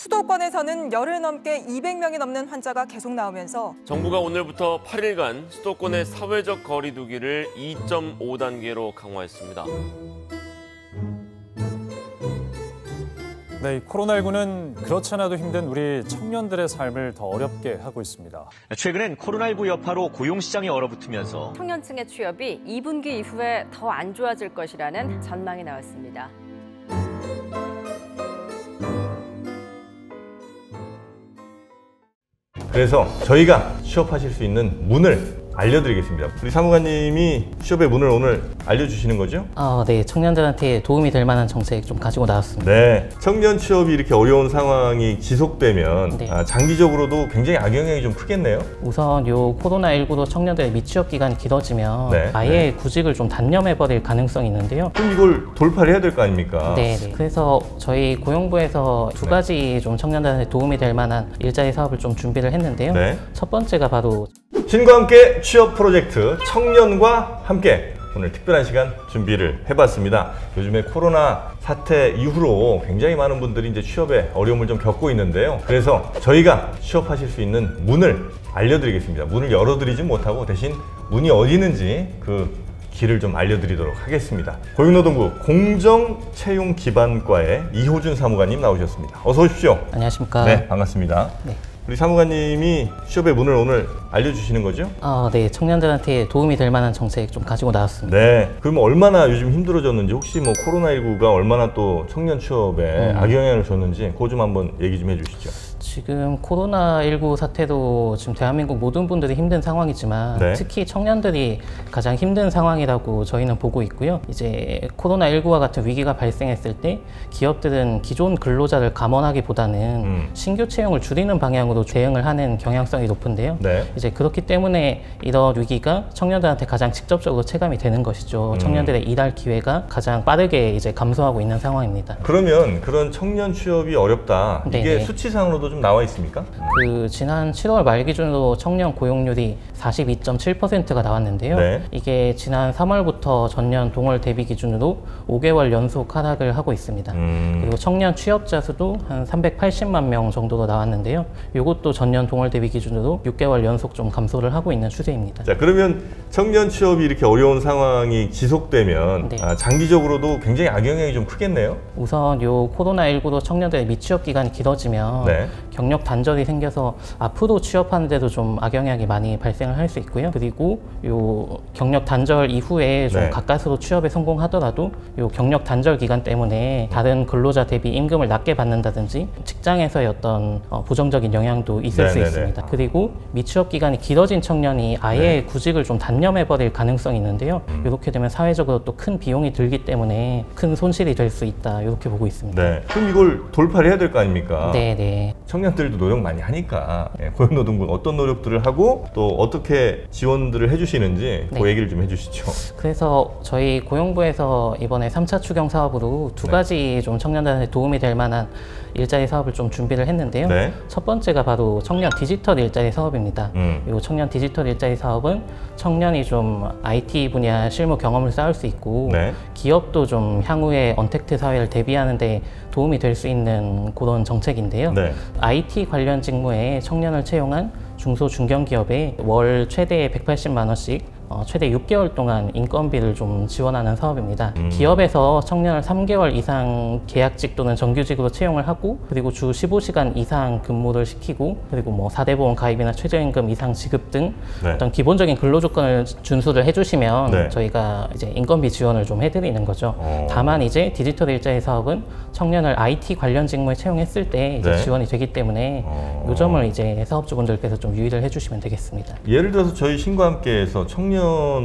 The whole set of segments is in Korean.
수도권에서는 열흘 넘게 200명이 넘는 환자가 계속 나오면서 정부가 오늘부터 8일간 수도권의 사회적 거리 두기를 2.5단계로 강화했습니다. 네, 이 코로나19는 그렇지 않아도 힘든 우리 청년들의 삶을 더 어렵게 하고 있습니다. 최근엔 코로나19 여파로 고용시장이 얼어붙으면서 청년층의 취업이 2분기 이후에 더 안 좋아질 것이라는 전망이 나왔습니다. 그래서 저희가 취업하실 수 있는 문을 알려드리겠습니다. 우리 사무관님이 취업의 문을 오늘 알려주시는 거죠? 어, 네, 청년들한테 도움이 될 만한 정책 좀 가지고 나왔습니다. 네. 청년 취업이 이렇게 어려운 상황이 지속되면 네. 아, 장기적으로도 굉장히 악영향이 좀 크겠네요. 우선 요 코로나19로 청년들의 미취업 기간이 길어지면 네, 아예 네. 구직을 좀 단념해 버릴 가능성이 있는데요. 그럼 이걸 돌파를 해야 될 거 아닙니까? 네, 네. 그래서 저희 고용부에서 두 네. 가지 좀 청년들한테 도움이 될 만한 일자리 사업을 좀 준비를 했는데요. 네. 첫 번째가 바로 신과 함께 취업 프로젝트 청년과 함께 오늘 특별한 시간 준비를 해봤습니다. 요즘에 코로나 사태 이후로 굉장히 많은 분들이 이제 취업에 어려움을 좀 겪고 있는데요. 그래서 저희가 취업하실 수 있는 문을 알려드리겠습니다. 문을 열어드리지 못하고 대신 문이 어디 있는지 그 길을 좀 알려드리도록 하겠습니다. 고용노동부 공정채용기반과의 이호준 사무관님 나오셨습니다. 어서 오십시오. 안녕하십니까? 네, 반갑습니다. 네. 우리 사무관님이 취업의 문을 오늘 알려주시는 거죠? 어, 네, 청년들한테 도움이 될 만한 정책 좀 가지고 나왔습니다. 네. 그러면 얼마나 요즘 힘들어졌는지 혹시 뭐 코로나19가 얼마나 또 청년 취업에 음. 악영향을 줬는지 그거 좀 한번 얘기 좀 해주시죠. 지금 코로나19 사태도 지금 대한민국 모든 분들이 힘든 상황이지만 네. 특히 청년들이 가장 힘든 상황이라고 저희는 보고 있고요. 이제 코로나19와 같은 위기가 발생했을 때 기업들은 기존 근로자를 감원하기보다는 음. 신규 채용을 줄이는 방향으로 대응을 하는 경향성이 높은데요. 네. 이제 그렇기 때문에 이런 위기가 청년들한테 가장 직접적으로 체감이 되는 것이죠. 음. 청년들의 일할 기회가 가장 빠르게 이제 감소하고 있는 상황입니다. 그러면 그런 청년 취업이 어렵다. 이게 네네. 수치상으로도 좀 나와 있습니까? 그 지난 7월 말 기준으로 청년 고용률이 42.7%가 나왔는데요. 네. 이게 지난 3월부터 전년 동월 대비 기준으로 5개월 연속 하락을 하고 있습니다. 음. 그리고 청년 취업자 수도 한 380만 명 정도로 나왔는데요. 이것도 전년 동월 대비 기준으로 6개월 연속 좀 감소를 하고 있는 추세입니다. 자, 그러면 청년 취업이 이렇게 어려운 상황이 지속되면 네. 아, 장기적으로도 굉장히 악영향이 좀 크겠네요. 우선 요 코로나19로 청년들의 미취업 기간이 길어지면 네. 경력 단절이 생겨서 앞으로 취업하는 데도 좀 악영향이 많이 발생을 할 수 있고요. 그리고 요 경력 단절 이후에 좀 네. 가까스로 취업에 성공하더라도 요 경력 단절 기간 때문에 다른 근로자 대비 임금을 낮게 받는다든지 직장에서의 어떤 어, 부정적인 영향도 있을 수 네네네. 있습니다. 그리고 미취업 기간이 길어진 청년이 아예 네. 구직을 좀 단념해 버릴 가능성이 있는데요. 음. 이렇게 되면 사회적으로 또 큰 비용이 들기 때문에 큰 손실이 될 수 있다. 이렇게 보고 있습니다. 네. 그럼 이걸 돌파를 해야 될 거 아닙니까? 네, 네. 청년 들도 노력 많이 하니까 예, 고용노동부가 어떤 노력들을 하고 또 어떻게 지원들을 해주시는지 그 네. 얘기를 좀 해주시죠. 그래서 저희 고용부에서 이번에 3차 추경 사업으로 두 네. 가지 좀 청년들한테 도움이 될 만한 일자리 사업을 좀 준비를 했는데요. 네. 첫 번째가 바로 청년 디지털 일자리 사업입니다. 음. 이 청년 디지털 일자리 사업은 청년이 좀 IT 분야 실무 경험을 쌓을 수 있고 네. 기업도 좀 향후에 언택트 사회를 대비하는데 도움이 될 수 있는 그런 정책인데요. 네. IT 관련 직무에 청년을 채용한 중소 중견 기업에 월 최대 180만 원씩 어, 최대 6개월 동안 인건비를 좀 지원하는 사업입니다. 음. 기업에서 청년을 3개월 이상 계약직 또는 정규직으로 채용을 하고 그리고 주 15시간 이상 근무를 시키고 그리고 뭐 4대 보험 가입이나 최저임금 이상 지급 등 네. 어떤 기본적인 근로 조건을 준수를 해주시면 네. 저희가 이제 인건비 지원을 좀 해드리는 거죠. 어. 다만 이제 디지털 일자리 사업은 청년을 IT 관련 직무에 채용했을 때 네. 지원이 되기 때문에 어. 이 점을 이제 사업주분들께서 좀 유의를 해주시면 되겠습니다. 예를 들어서 저희 신과 함께해서 청년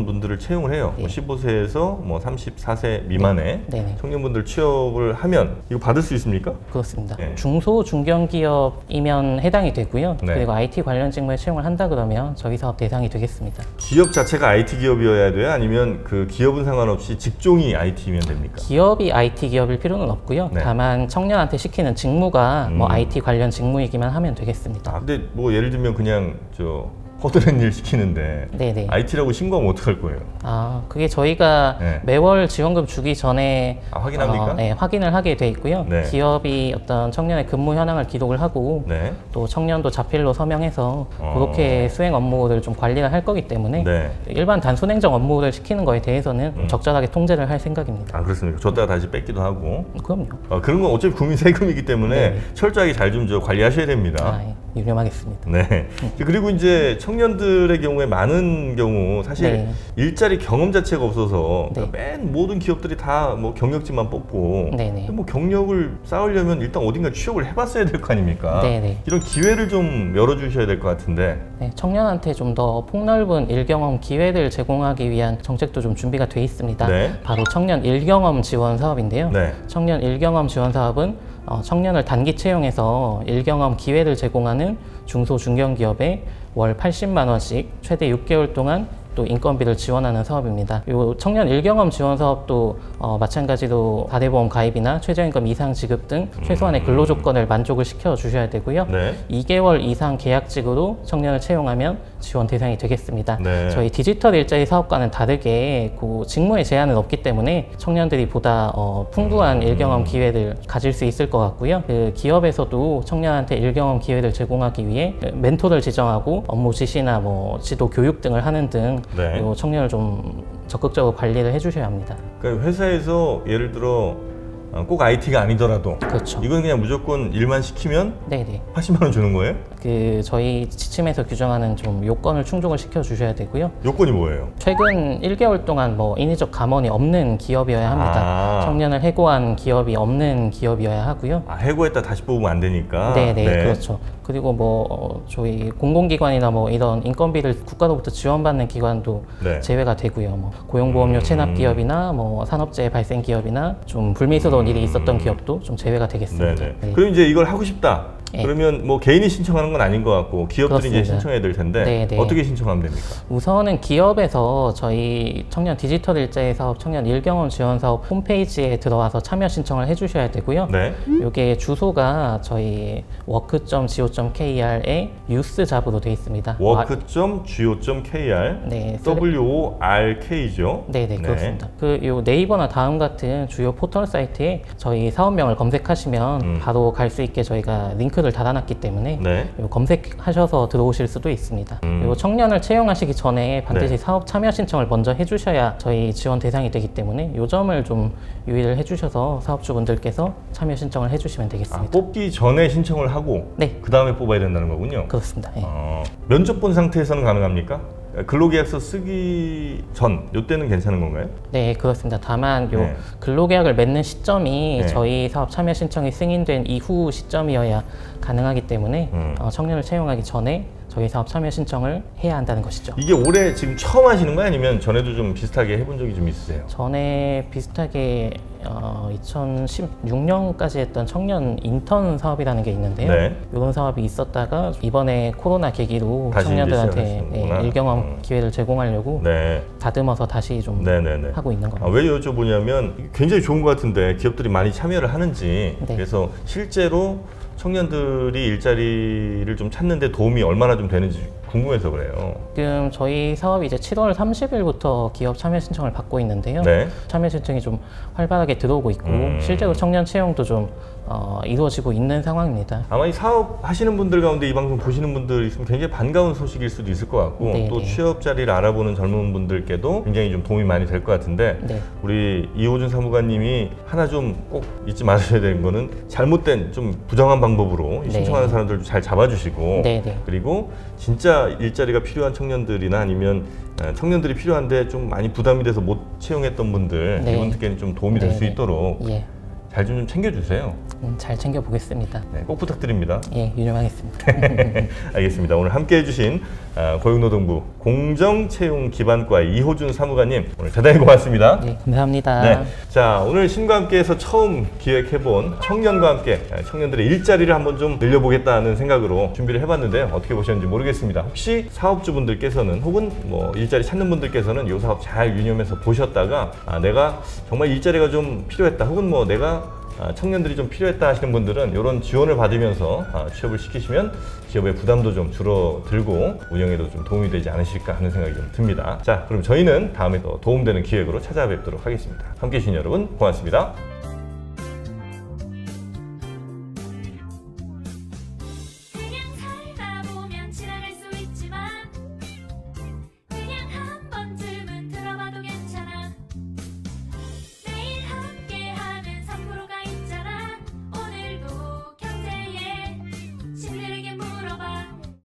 분들을 채용을 해요. 예. 뭐 15세에서 뭐 34세 미만의 네. 청년분들 취업을 하면 이거 받을 수 있습니까? 그렇습니다. 예. 중소 중견 기업이면 해당이 되고요. 네. 그리고 IT 관련 직무에 채용을 한다 그러면 저희 사업 대상이 되겠습니다. 기업 자체가 IT 기업이어야 돼요? 아니면 그 기업은 상관없이 직종이 IT면 됩니까? 기업이 IT 기업일 필요는 없고요. 네. 다만 청년한테 시키는 직무가 뭐 음. IT 관련 직무이기만 하면 되겠습니다. 아, 근데 뭐 예를 들면 그냥 저 허드렛 일 시키는데 네네. IT라고 신고하면 어떡할 거예요? 아, 그게 저희가 네. 매월 지원금 주기 전에 아, 확인합니까? 어, 네, 확인을 하게 돼 있고요. 네. 기업이 어떤 청년의 근무 현황을 기록을 하고 네. 또 청년도 자필로 서명해서 어. 그렇게 수행 업무를 좀 관리를 할 거기 때문에 네. 일반 단순 행정 업무를 시키는 거에 대해서는 음. 적절하게 통제를 할 생각입니다. 아 그렇습니까? 줬다가 다시 뺏기도 하고 그럼요. 어, 그런 건 어차피 국민 세금이기 때문에 네. 철저하게 잘 좀 관리하셔야 됩니다. 아, 예, 유념하겠습니다. 네. 그리고 이제 청년들의 경우에 많은 경우 사실 네. 일자리 경험 자체가 없어서 네. 그러니까 맨 모든 기업들이 다 뭐 경력직만 뽑고 네네. 뭐 경력을 쌓으려면 일단 어딘가 취업을 해봤어야 될 거 아닙니까? 이런 기회를 좀 열어주셔야 될 것 같은데. 네, 청년한테 좀 더 폭넓은 일경험 기회를 제공하기 위한 정책도 좀 준비가 돼 있습니다. 네. 바로 청년 일경험 지원 사업인데요. 네. 청년 일경험 지원 사업은 어, 청년을 단기 채용해서 일경험 기회를 제공하는 중소 중견기업에 월 80만 원씩 최대 6개월 동안 또 인건비를 지원하는 사업입니다. 요 청년 일경험 지원 사업도 어, 마찬가지로 다대보험 가입이나 최저임금 이상 지급 등 최소한의 근로 조건을 만족을 시켜 주셔야 되고요. 네. 2개월 이상 계약직으로 청년을 채용하면 지원 대상이 되겠습니다. 네. 저희 디지털 일자리 사업과는 다르게 그 직무의 제한은 없기 때문에 청년들이 보다 어, 풍부한 일경험 기회를 가질 수 있을 것 같고요. 그 기업에서도 청년한테 일경험 기회를 제공하기 위해 멘토를 지정하고 업무 지시나 뭐 지도 교육 등을 하는 등 네. 요 청년을 좀 적극적으로 관리를 해주셔야 합니다. 그러니까 회사에서 예를 들어 어, 꼭 IT가 아니더라도 그렇죠. 이건 그냥 무조건 일만 시키면 네네. 80만 원 주는 거예요? 그 저희 지침에서 규정하는 좀 요건을 충족을 시켜 주셔야 되고요. 요건이 뭐예요? 최근 1개월 동안 뭐 인위적 감원이 없는 기업이어야 합니다. 아. 청년을 해고한 기업이 없는 기업이어야 하고요. 아, 해고했다 다시 뽑으면 안 되니까. 네, 네, 그렇죠. 그리고 뭐 어, 저희 공공기관이나 뭐 이런 인건비를 국가로부터 지원받는 기관도 네. 제외가 되고요. 뭐 고용보험료 음. 체납 기업이나 뭐 산업재해 발생 기업이나 좀 불미스러운 일이 있었던 기업도 좀 제외가 되겠습니다. 음. 네네. 네. 그럼 이제 이걸 하고 싶다. 네. 그러면 뭐 개인이 신청하는 건 아닌 것 같고 기업들이 이제 그렇습니다. 신청해야 될 텐데 네, 네. 어떻게 신청하면 됩니까? 우선은 기업에서 저희 청년 디지털 일자리 사업, 청년 일경험 지원 사업 홈페이지에 들어와서 참여 신청을 해주셔야 되고요. 네. 이게 주소가 저희 work.go.kr에 뉴스 잡으로 되어 있습니다. work.go.kr 네, W-O-R-K죠. 네네 그렇습니다. 그 요 네이버나 다음 같은 주요 포털 사이트에 저희 사업명을 검색하시면 음. 바로 갈 수 있게 저희가 링크를 달아놨기 때문에 네. 요 검색하셔서 들어오실 수도 있습니다. 음. 그리고 청년을 채용하시기 전에 반드시 네. 사업 참여 신청을 먼저 해주셔야 저희 지원 대상이 되기 때문에 요 점을 좀 유의를 해주셔서 사업주분들께서 참여 신청을 해주시면 아, 되겠습니다. 뽑기 전에 신청을 하고 네. 그 다음에 뽑아야 된다는 거군요. 그렇습니다. 예. 어, 면접 본 상태에서는 가능합니까? 근로계약서 쓰기 전 이때는 괜찮은 건가요? 네, 그렇습니다. 다만 요 네. 근로계약을 맺는 시점이 네. 저희 사업 참여 신청이 승인된 이후 시점이어야 가능하기 때문에 음. 어, 청년을 채용하기 전에 저희 사업 참여 신청을 해야 한다는 것이죠. 이게 올해 지금 처음 하시는 거예요? 아니면 전에도 좀 비슷하게 해본 적이 좀 있으세요? 전에 비슷하게 어, 2016년까지 했던 청년 인턴 사업이라는 게 있는데요. 네. 이런 사업이 있었다가 이번에 코로나 계기로 청년들한테. 예, 일경험 음. 기회를 제공하려고 네. 다듬어서 다시 좀 네네네. 하고 있는 아, 겁니다. 왜 여쭤보냐면 굉장히 좋은 것 같은데 기업들이 많이 참여를 하는지 네. 그래서 실제로 청년들이 일자리를 좀 찾는데 도움이 얼마나 좀 되는지 궁금해서 그래요. 지금 저희 사업이 이제 7월 30일부터 기업 참여 신청을 받고 있는데요. 네. 참여 신청이 좀 활발하게 들어오고 있고 음. 실제로 청년 채용도 좀 어, 이루어지고 있는 상황입니다. 아마 이 사업 하시는 분들 가운데 이 방송 보시는 분들 있으면 굉장히 반가운 소식일 수도 있을 것 같고 네, 또 네. 취업 자리를 알아보는 젊은 분들께도 굉장히 좀 도움이 많이 될 것 같은데 네. 우리 이호준 사무관님이 하나 좀 꼭 잊지 마셔야 되는 거는 잘못된 좀 부정한 방법으로 이 네. 신청하는 사람들 잘 잡아주시고 네, 네. 그리고 진짜 일자리가 필요한 청년들이나 아니면 어, 청년들이 필요한데 좀 많이 부담이 돼서 못 채용했던 분들 네. 이분들께는 좀 도움이 될 네, 수 네. 있도록 예, 잘좀 챙겨주세요. 음, 잘 챙겨 보겠습니다. 네, 꼭 부탁드립니다. 예, 유념하겠습니다. 알겠습니다. 오늘 함께 해주신 아, 고용노동부 공정채용기반과 이호준 사무관님 오늘 대단히 고맙습니다. 네, 감사합니다. 네. 자, 오늘 신과 함께해서 처음 기획해본 청년과 함께 아, 청년들의 일자리를 한번 좀 늘려보겠다는 생각으로 준비를 해봤는데요. 어떻게 보셨는지 모르겠습니다. 혹시 사업주분들께서는 혹은 뭐 일자리 찾는 분들께서는 이 사업 잘 유념해서 보셨다가 아, 내가 정말 일자리가 좀 필요했다. 혹은 뭐 내가 아, 청년들이 좀 필요했다 하시는 분들은 이런 지원을 받으면서 아, 취업을 시키시면 기업의 부담도 좀 줄어들고 운영에도 좀 도움이 되지 않으실까 하는 생각이 좀 듭니다. 자, 그럼 저희는 다음에 더 도움되는 기획으로 찾아뵙도록 하겠습니다. 함께 해주신 여러분 고맙습니다.